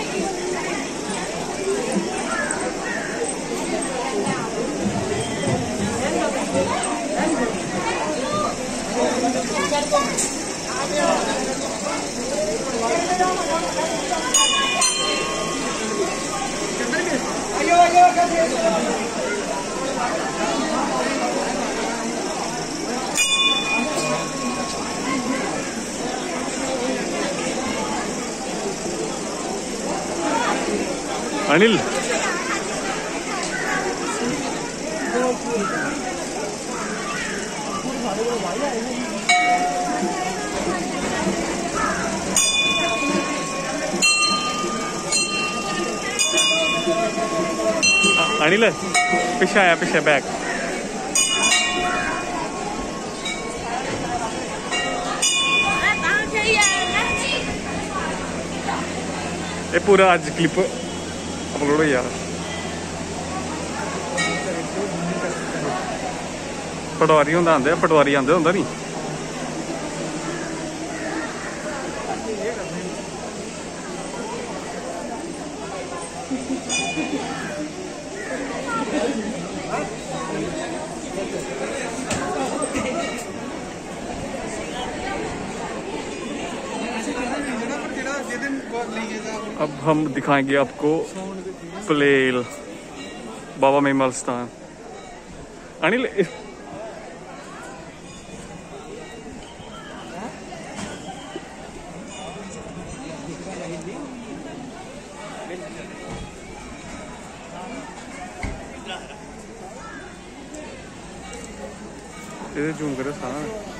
अनिल अ- अनिल। पिछे आया पिछे बैग ये पूरा अज क्लिप ਅਪਲੋਡ ਹੋਈ ਆ। ਪਟਵਾਰੀ ਹੁੰਦਾ ਆਂਦੇ ਪਟਵਾਰੀ ਆਂਦੇ ਹੁੰਦਾ ਨਹੀਂ ਇਹ ਕਰਦੇ अब हम दिखाएँगे आपको प्लेल। बाबा मेमल स्थान। अनिल जूम करो सारा।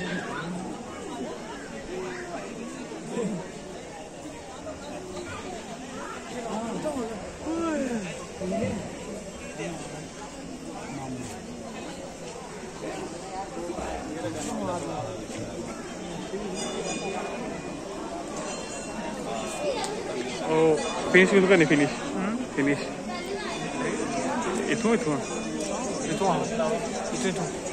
Oh, finish itu kan ni finish. Hmm? Finish. Itu itu. Itu ah. Itu itu. itu.